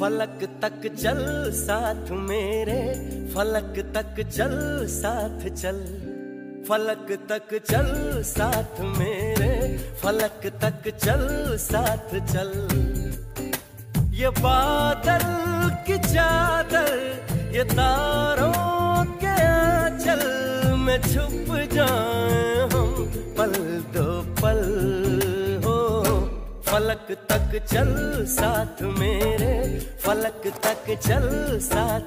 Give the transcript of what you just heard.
फलक तक चल साथ मेरे, फलक तक चल साथ चल। फलक तक चल साथ मेरे, फलक तक चल साथ चल। ये बादल की चादर, ये तारों के चल में छुप जाए हम पल दो पल। हो, फलक तक चल साथ मेरे फलक तक चल साथ